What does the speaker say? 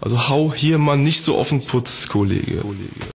Also hau hier mal nicht so auf den Putz, Kollege.